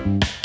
Bye.